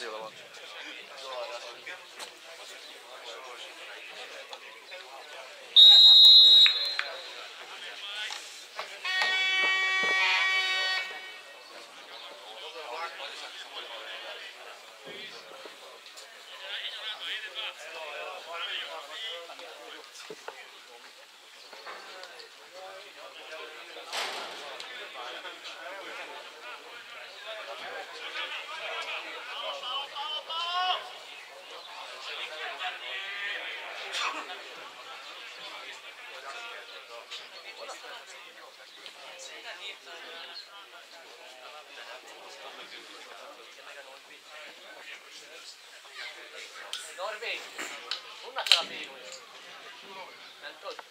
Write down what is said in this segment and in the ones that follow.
zelo la piego io. Non tutto. Nem durva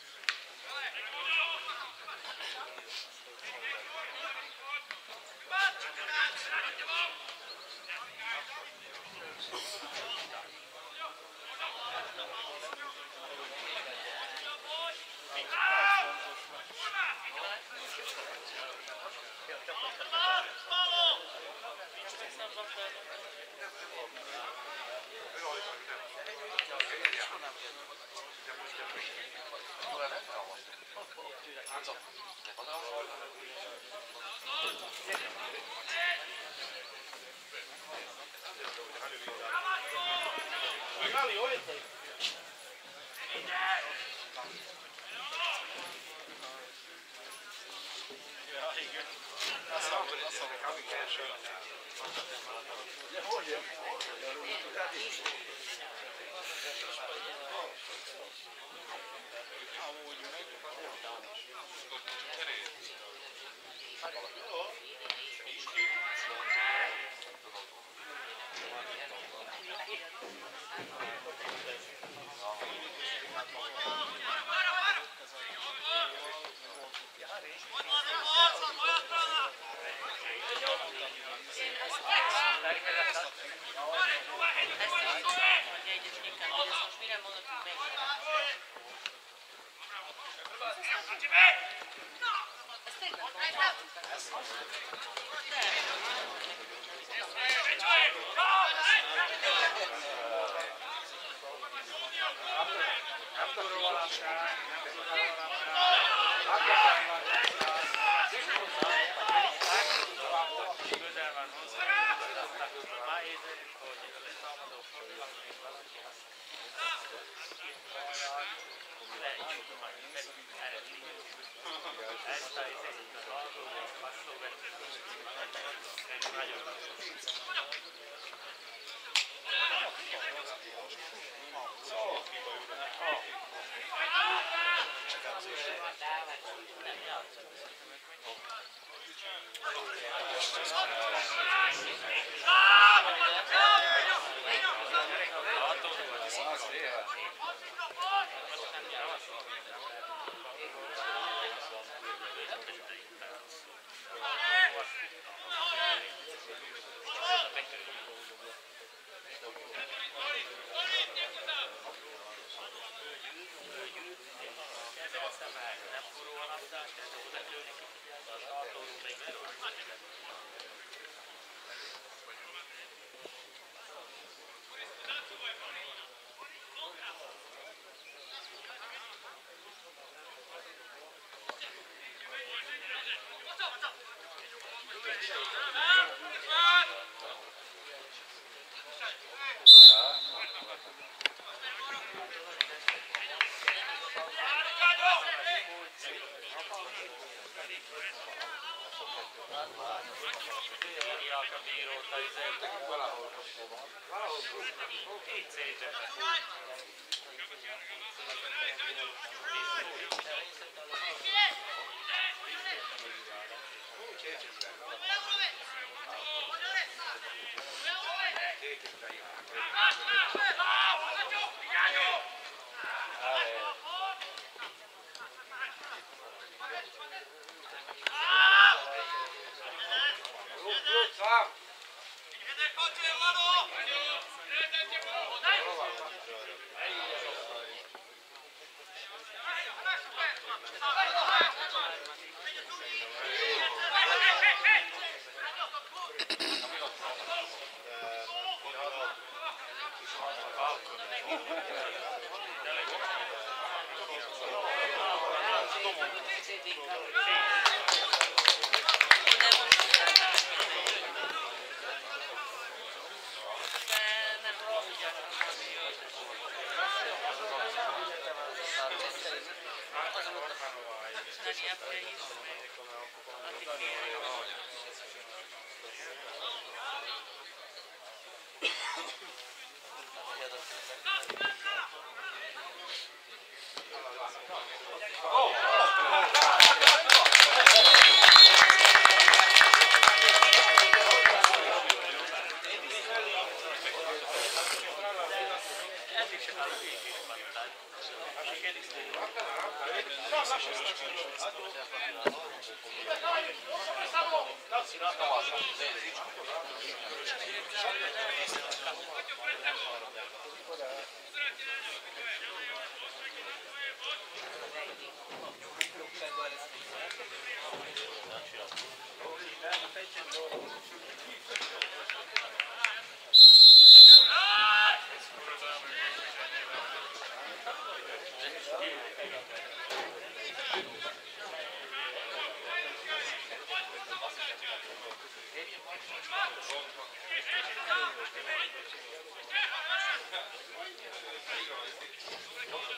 Thank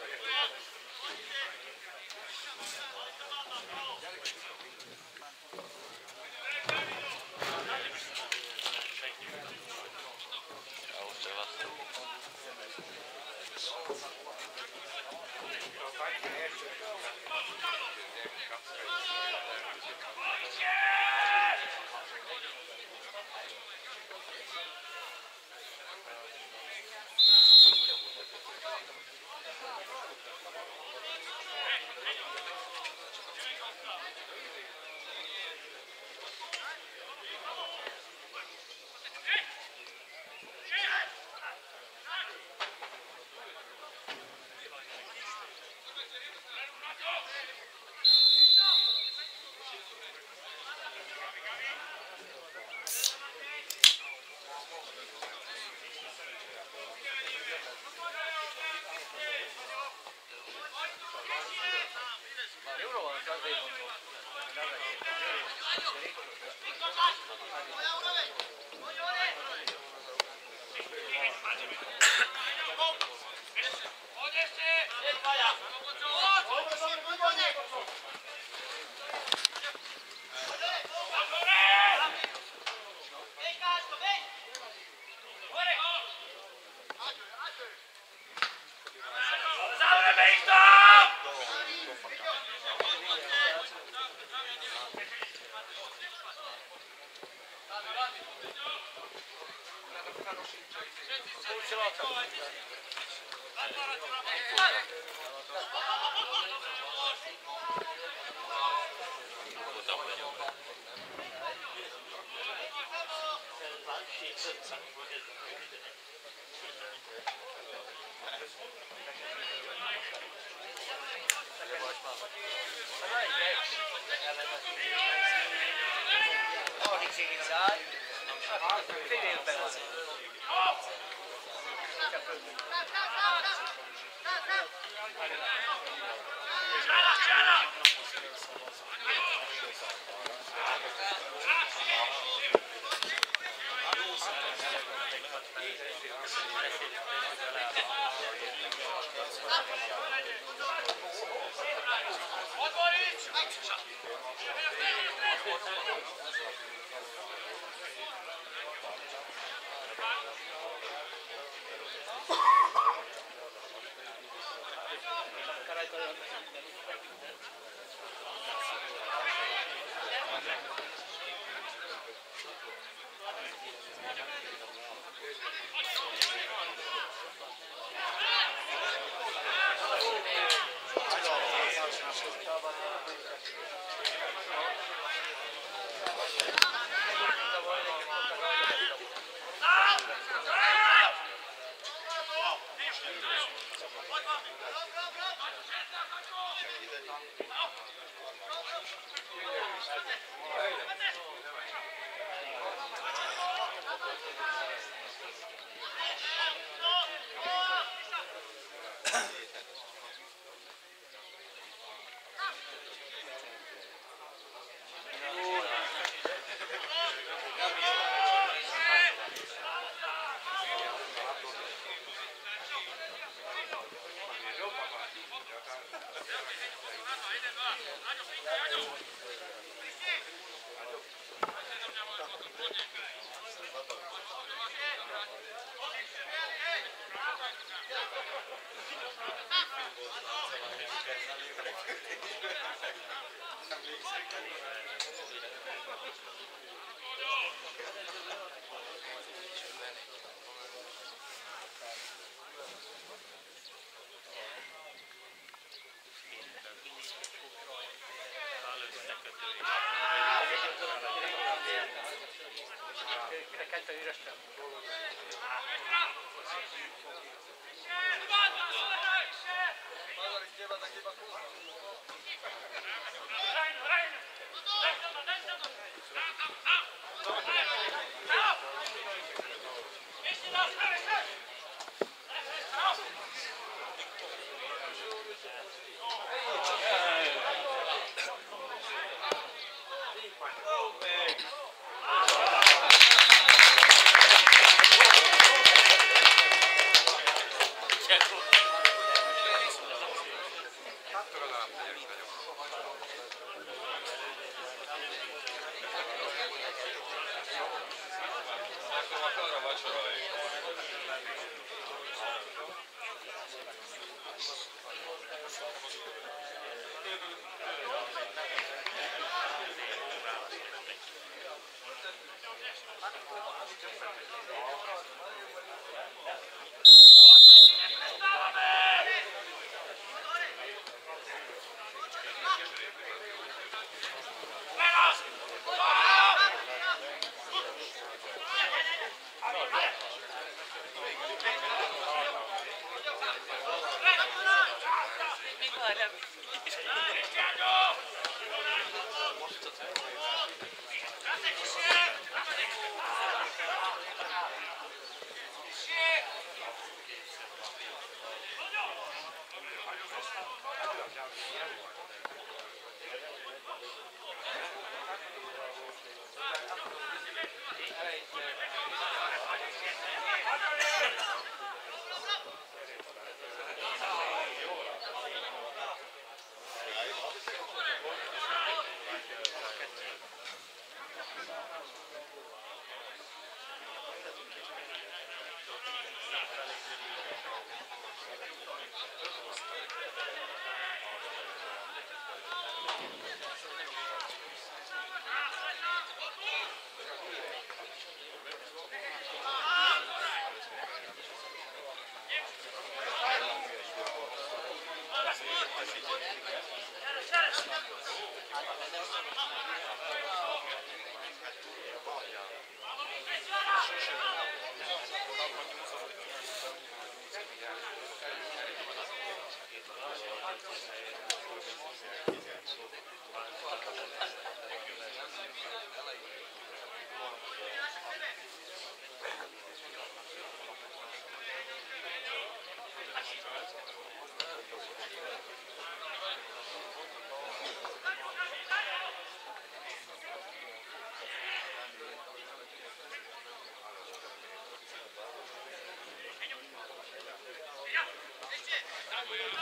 Yeah.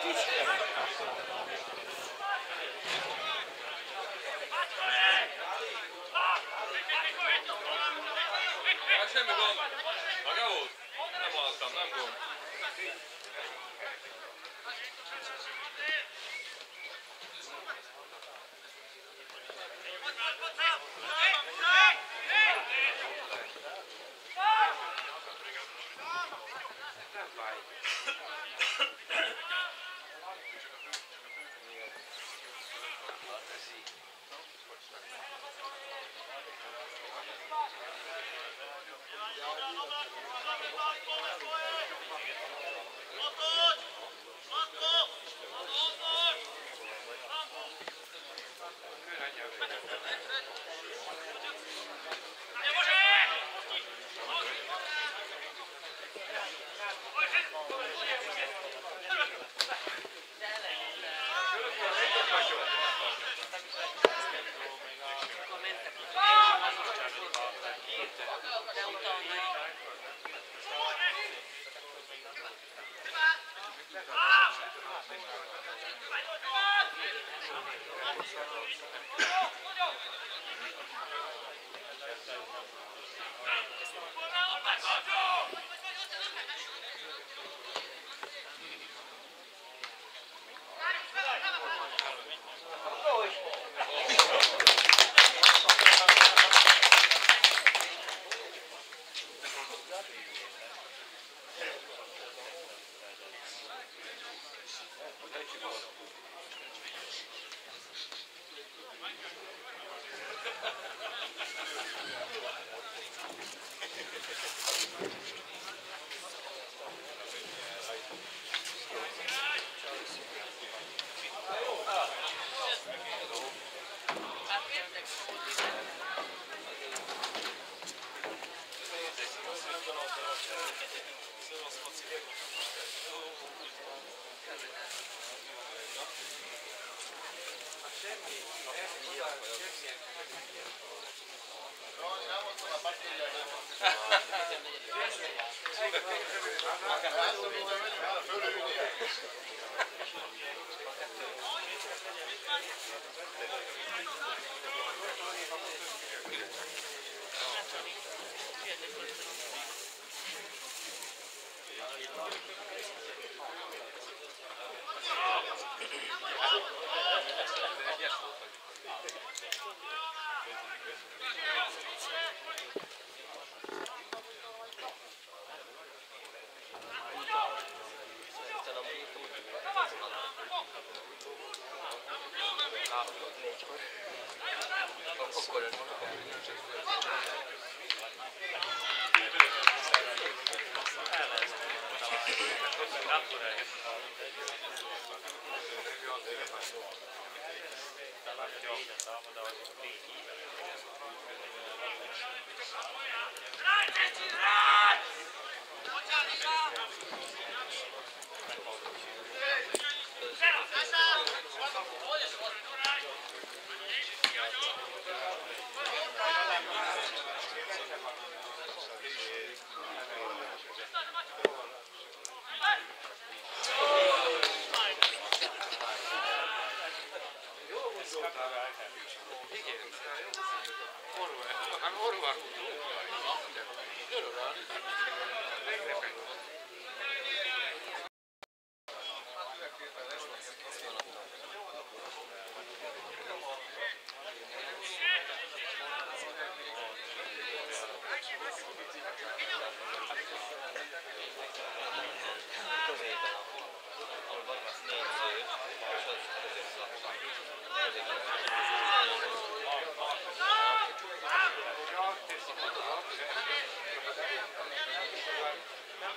practice.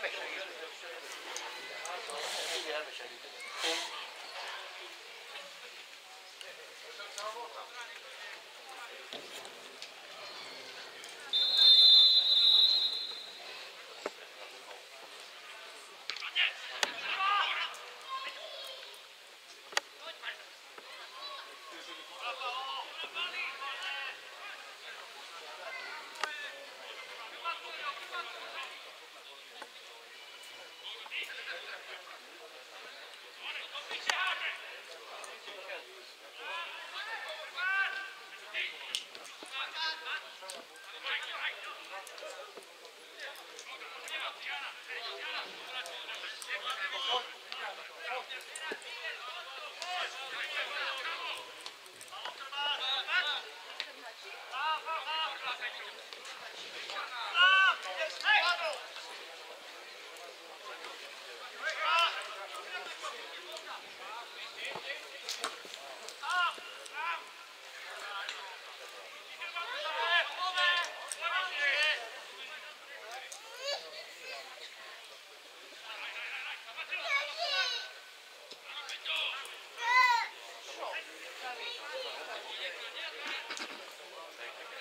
that makes. Thank you.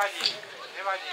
Evani,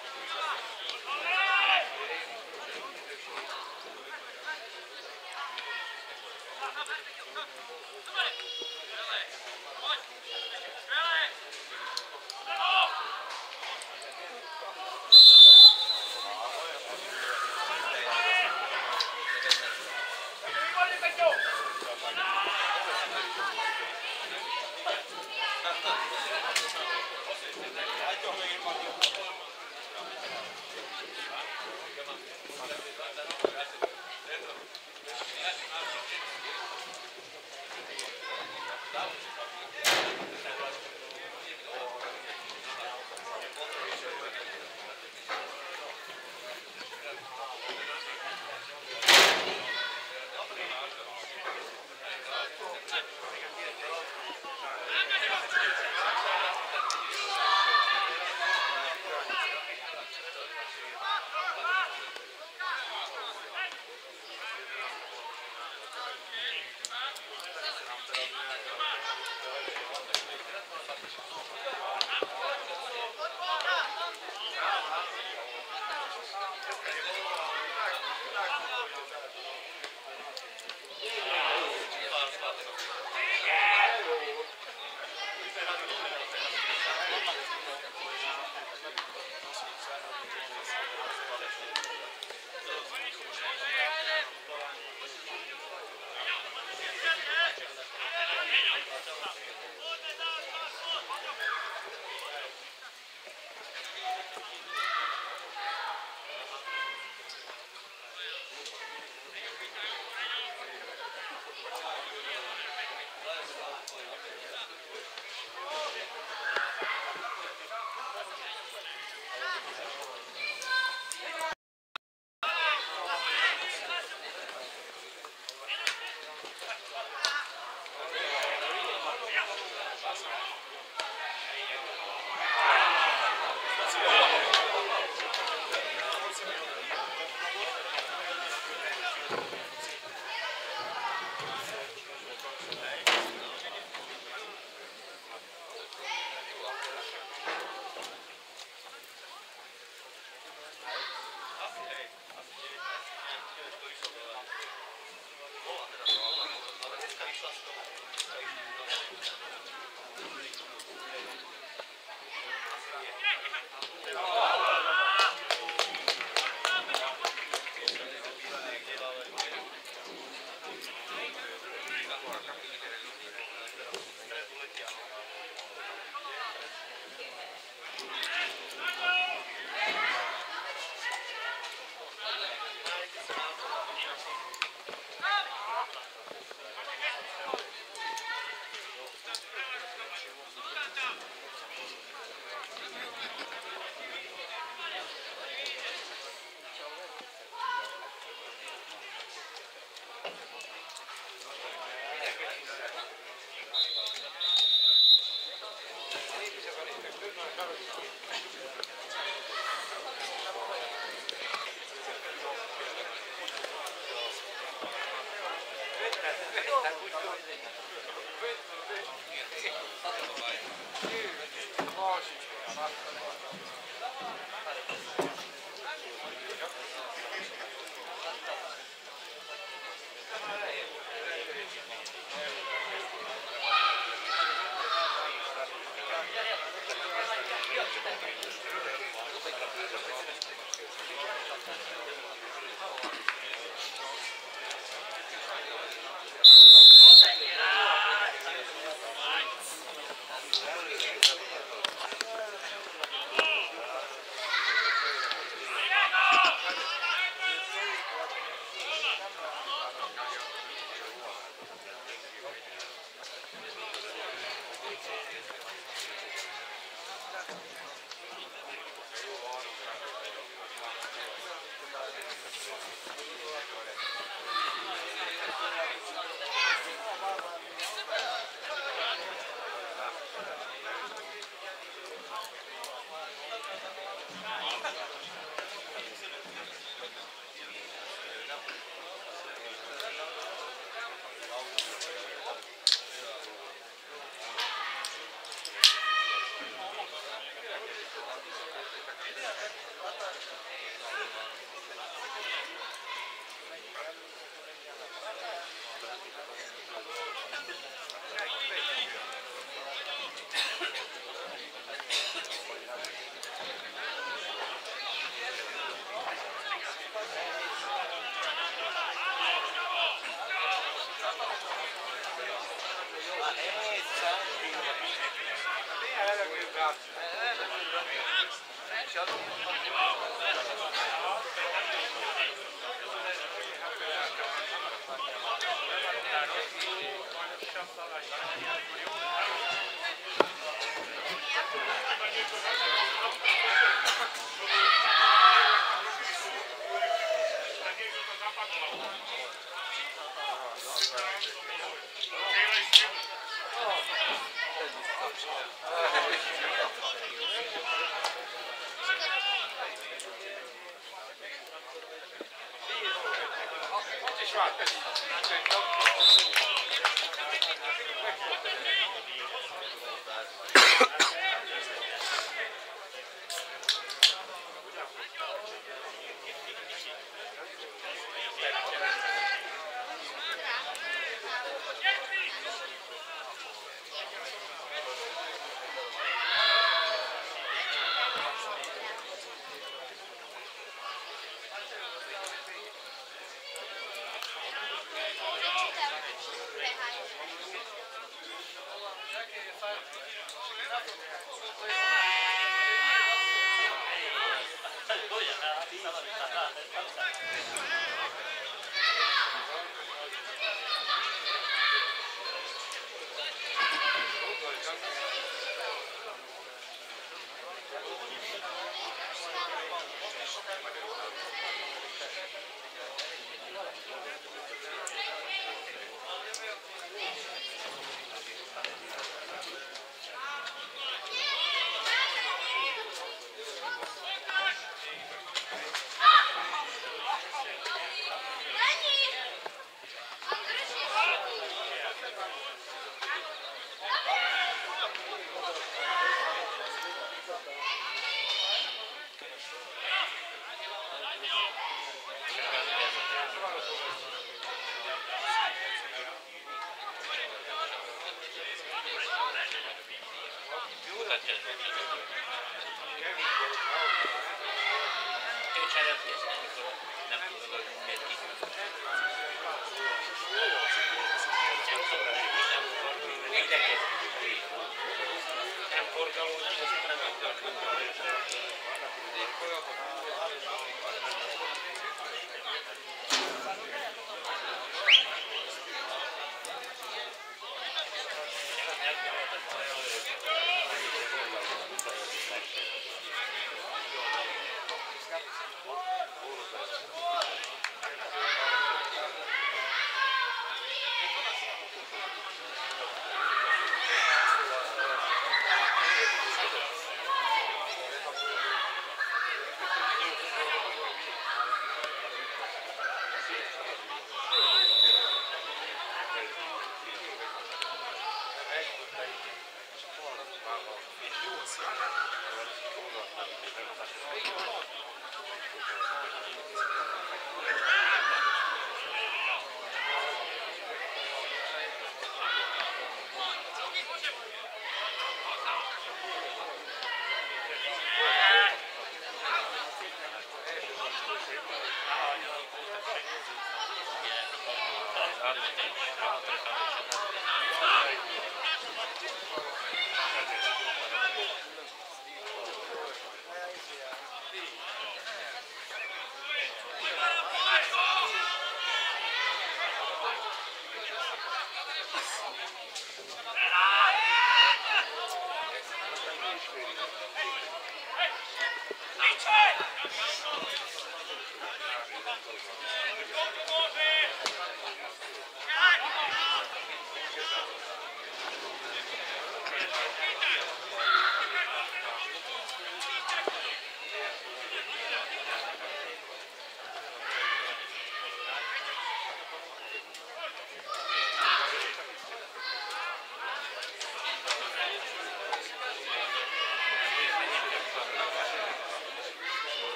Gracias.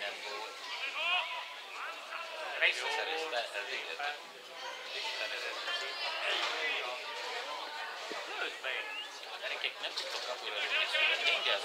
Soha minden volt. Visszaszerezte ez élet. Gyerekek nem tudtok kapura lőni. Gyenge az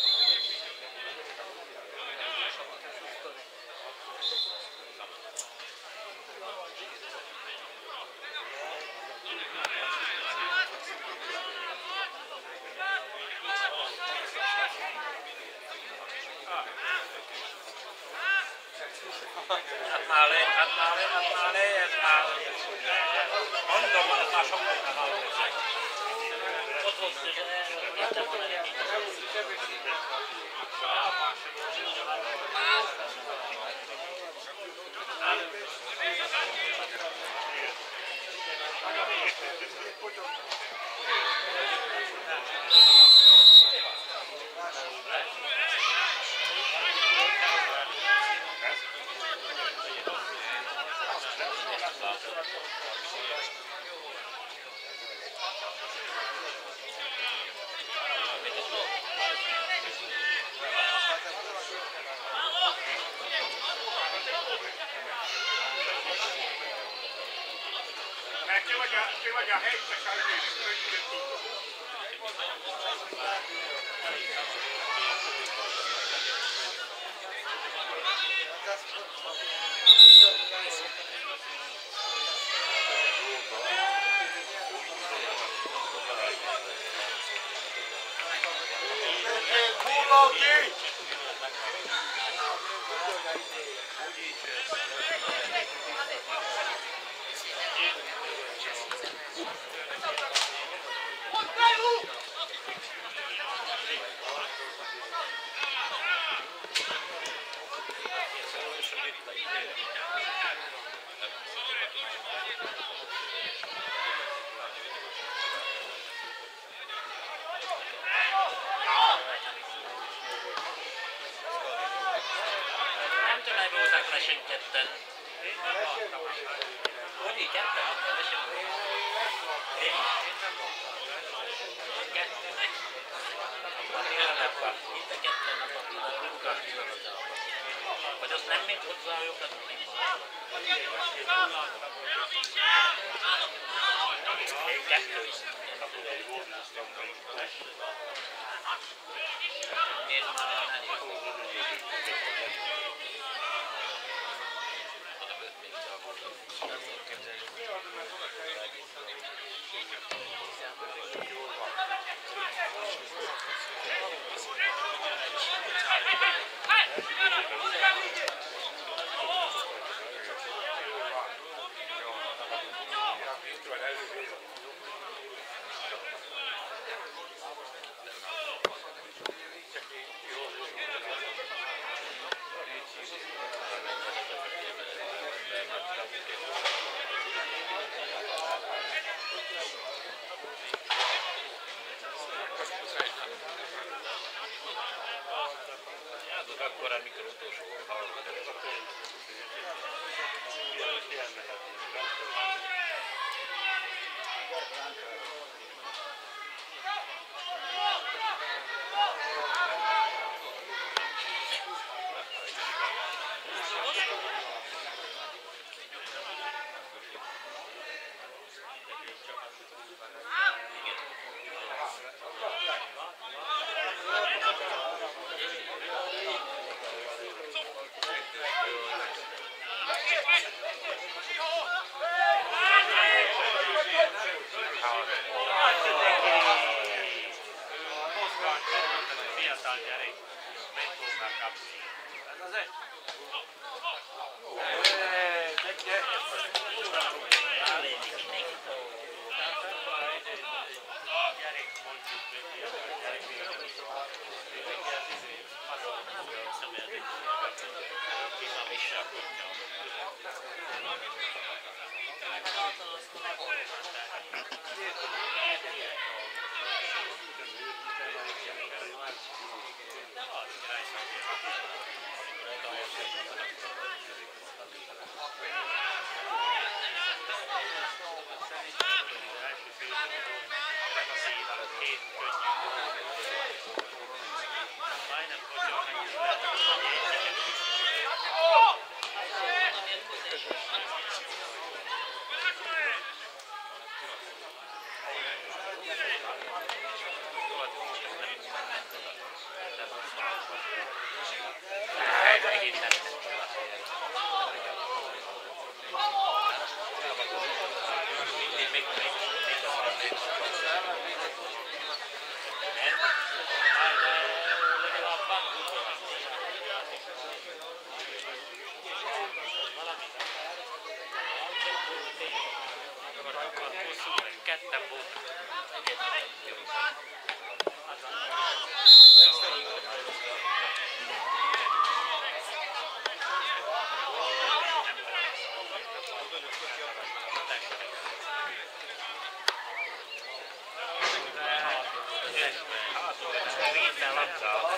Vitte labdaa.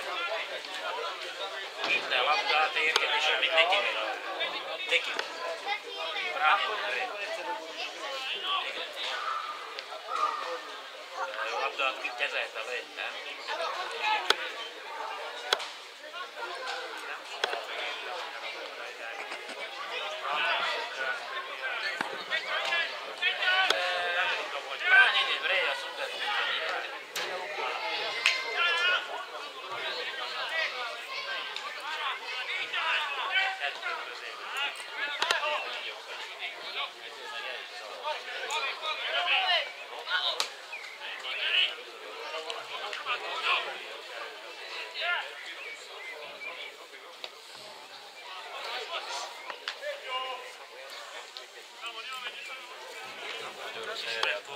Vitte labdaa Terje, niin se teki. Teki. Bravo. Labdaatkin kesästä löytää. Ah,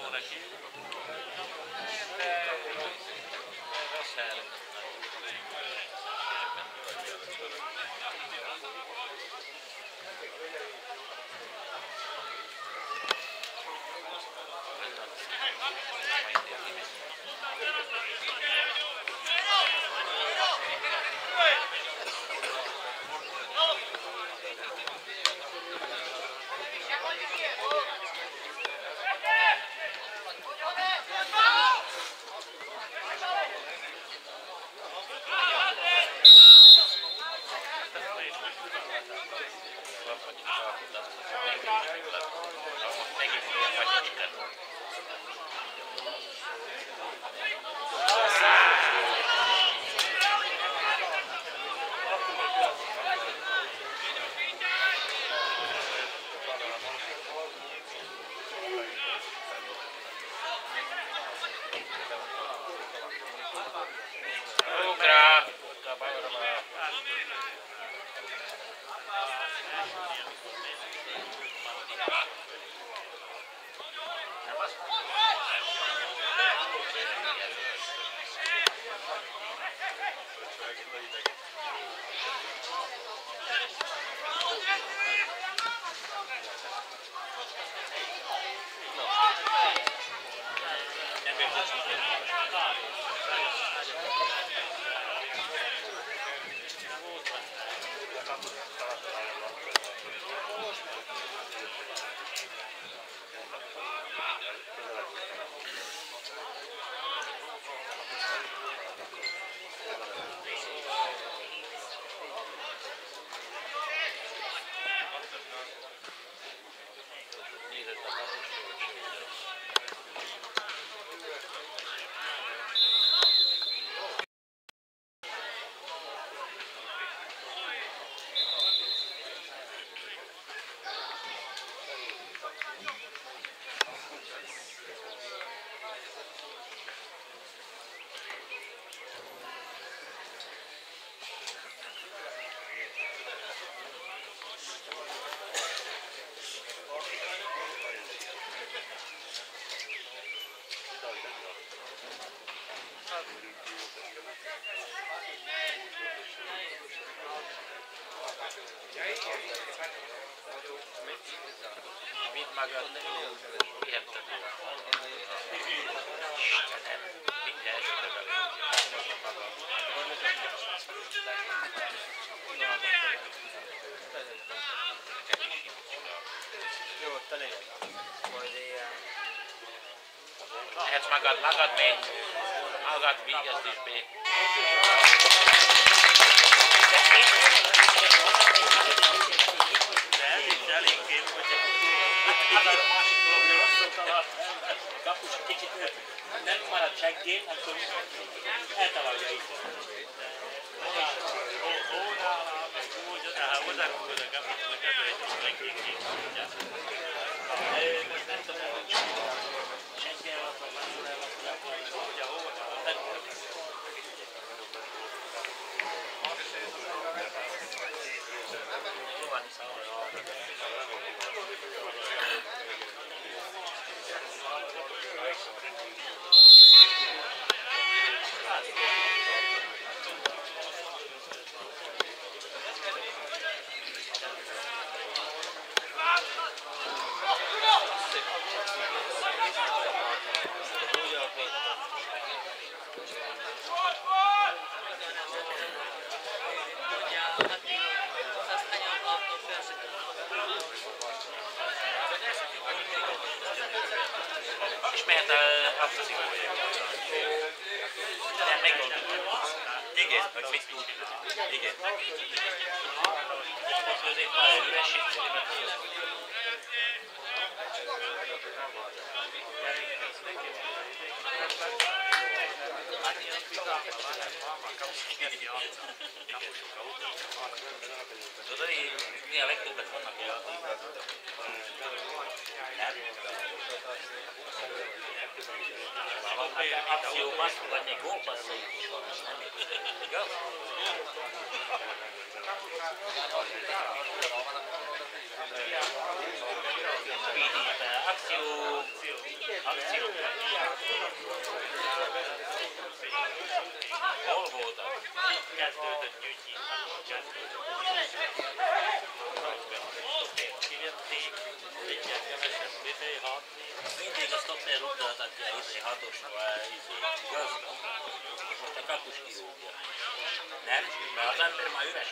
私 Lehetsz magad, magad még, magad végezd is még. marad seggén, akkor eltalálja itt. Ó, nála, meg úgy, tehát hozzá fogod a kapcsolatban, hogy Mindig azt ott miért rúgdaltak ki a izé hatosba, izé, igaz? Most a kakus kirúgja. Nem? Mert az ember már üres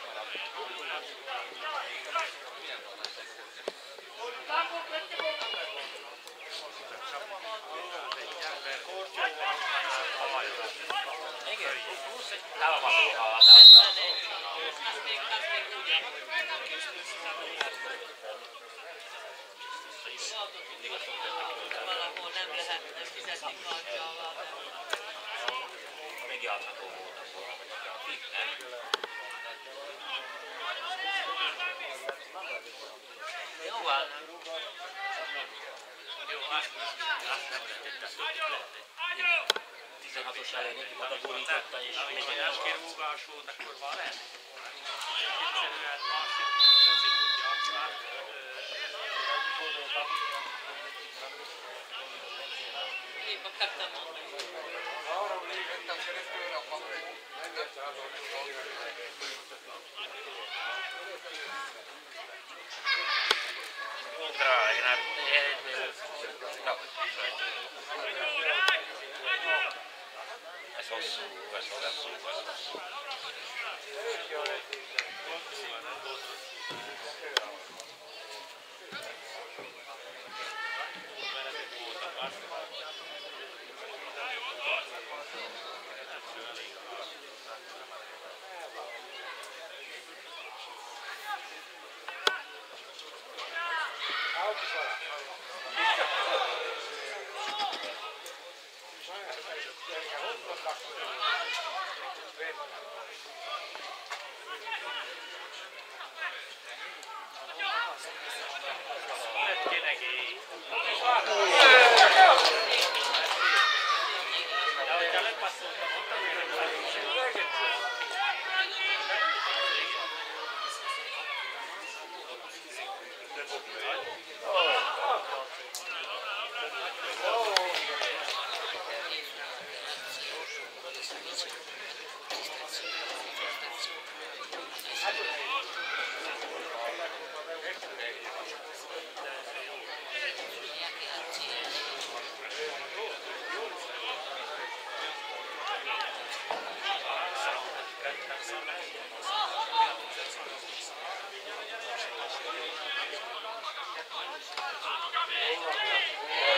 Yeah.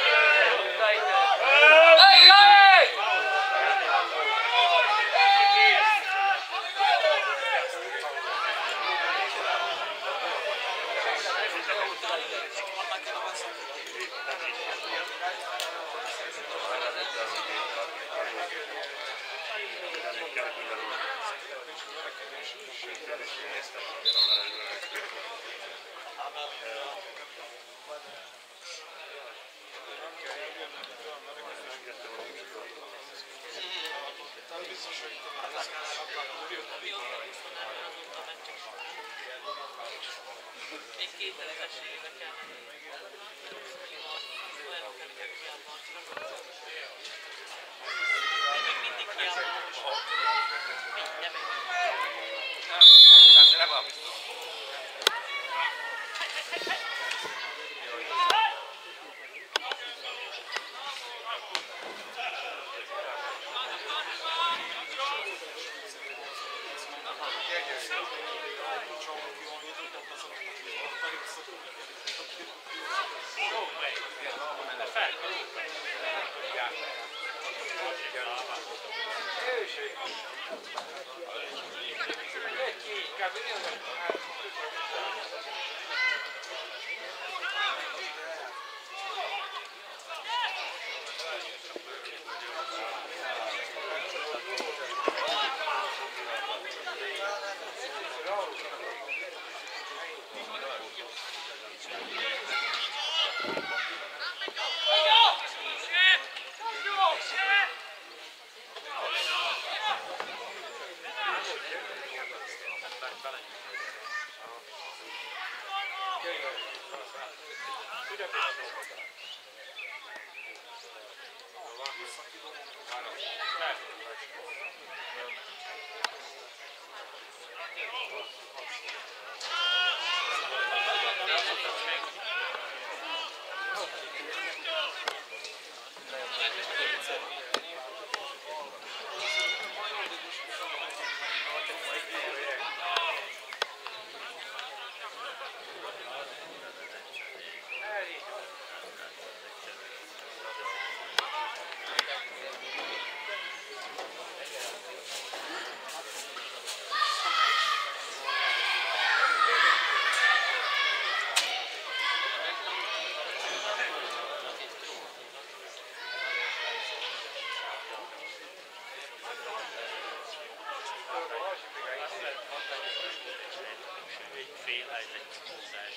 Fél helyzet húzás.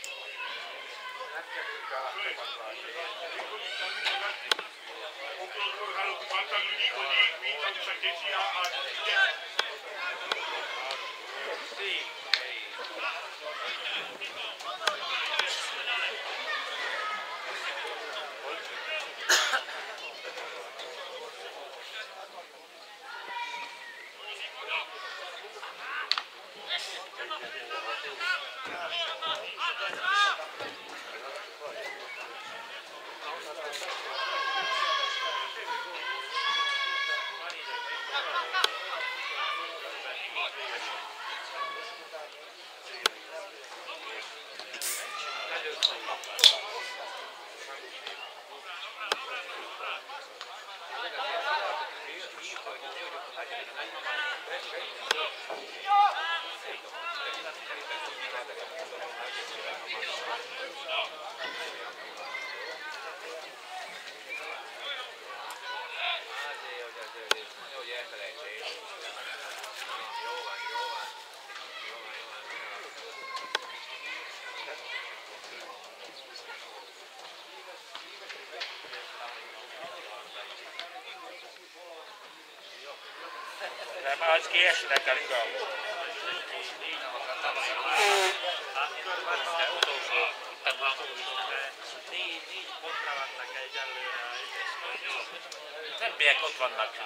Okolo spousta lidí chodí, ví, tam se děti a, ez kiesnek el igaz. Többiek ott vannak.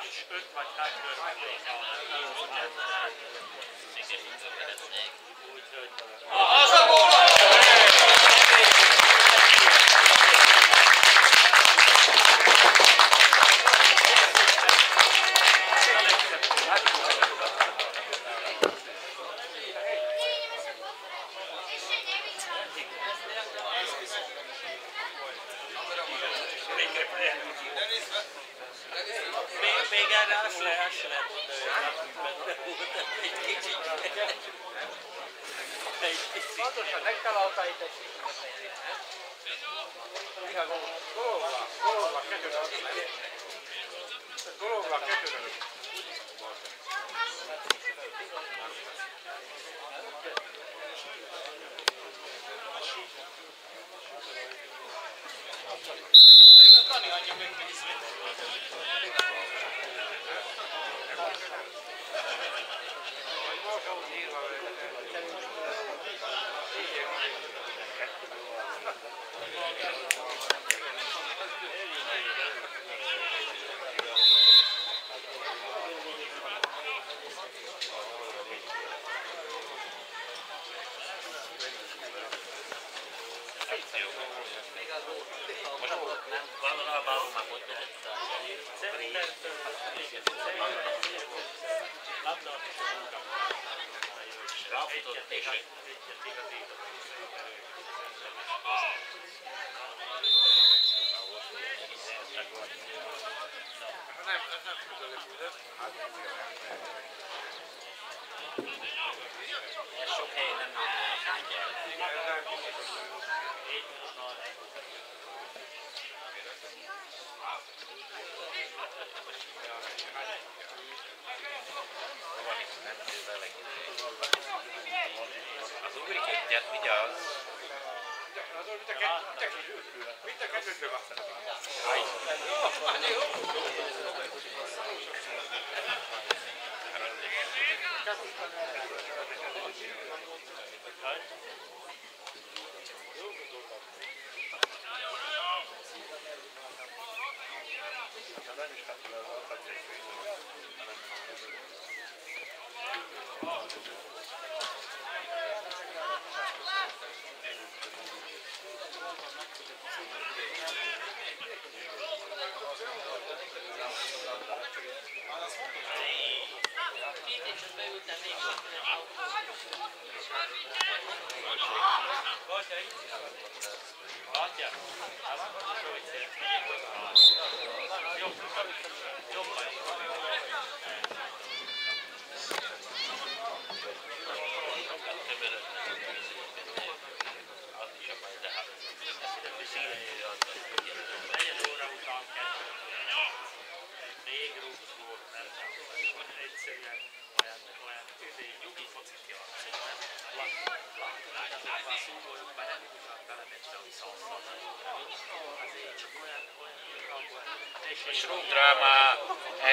is rúdra hát már,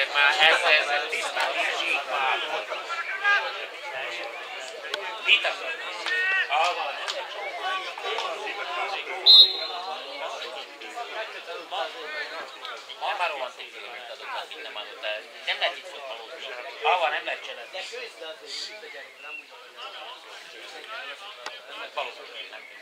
ez már ez, ez, ez tisztán zsík. Mit akarod? Ah, van, Marmáról van tévé, amit adott, azt minden már ott nem lehet itt fotbalózni. Ahova nem lehet cselezni. De közben azért, hogy nem úgy. Valószínűleg nem.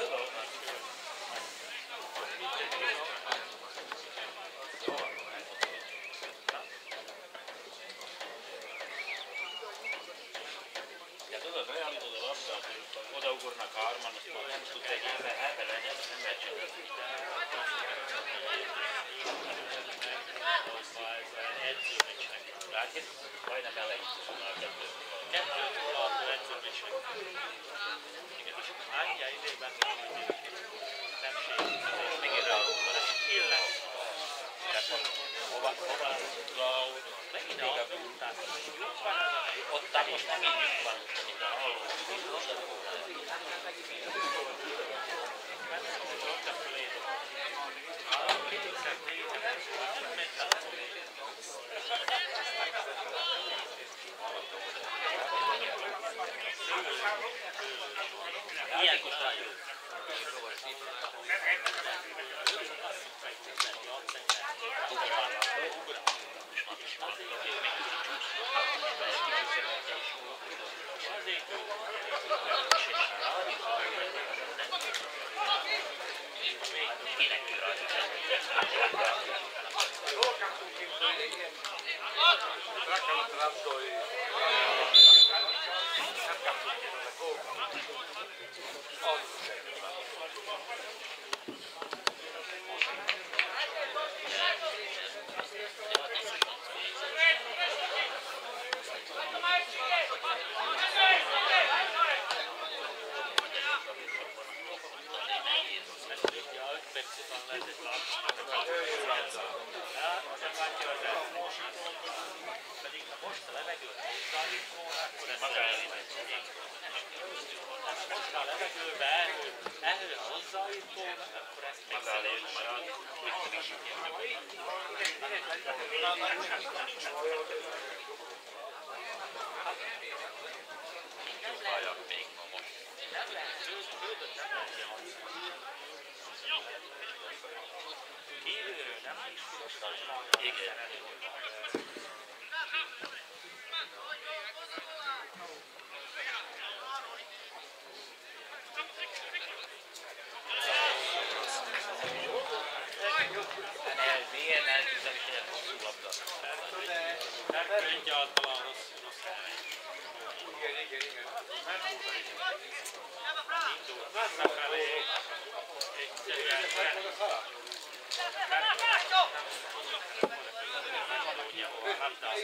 Presidente,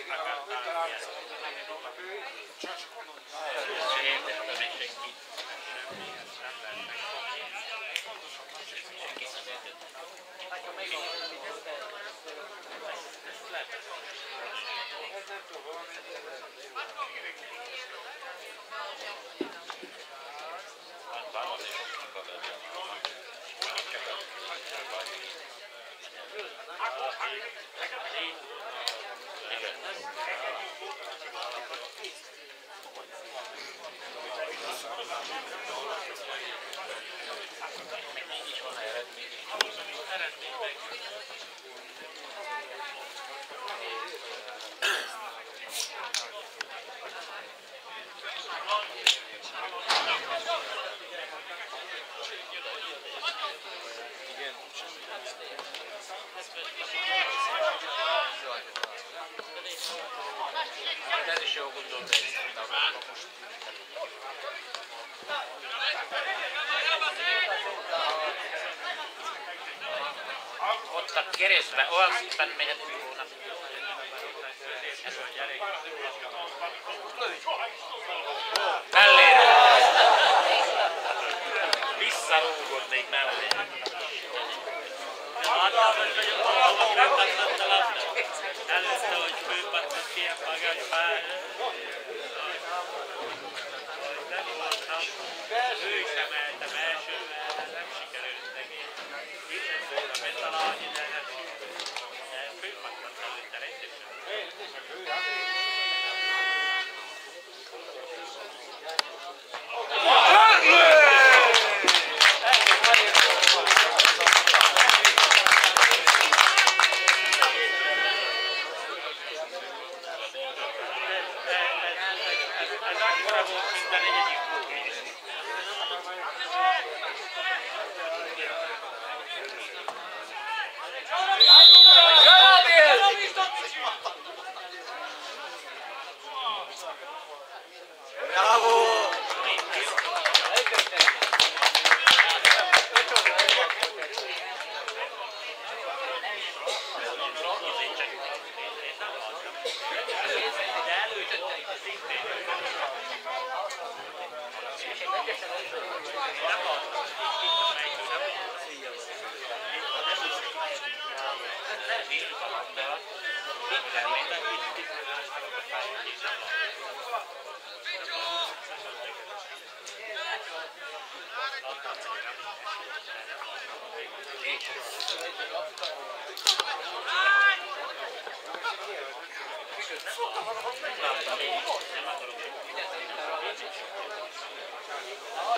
Nerede şey okundu oradayız.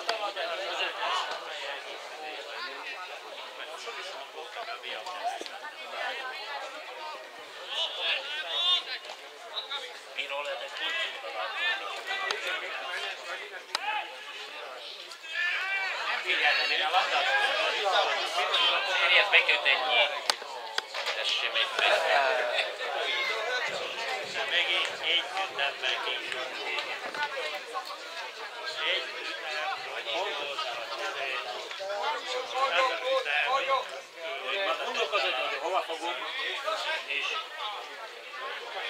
頭じゃない。Én ezt beköt ennyi. Ez sem egy Megint egy ütem megint. Egy ütem, vagy Gondolkozod, hogy hova fogom, és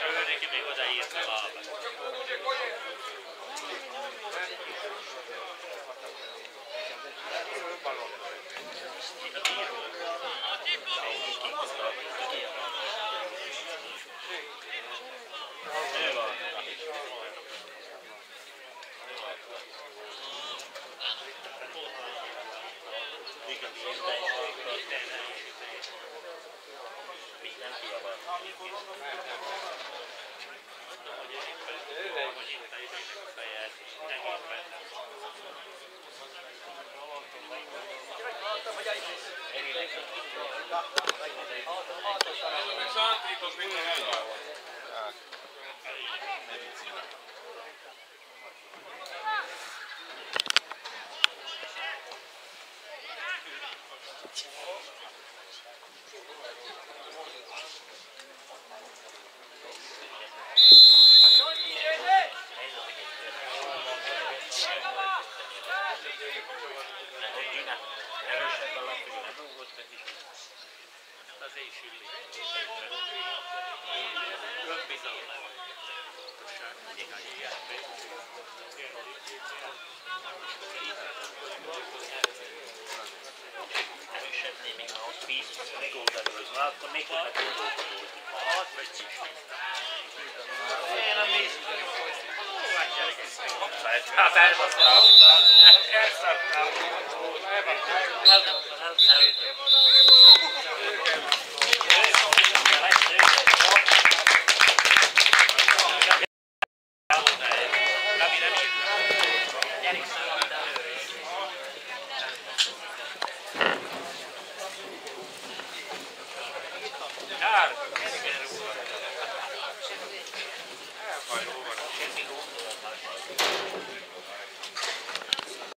ő neki még odaírt a Yeah.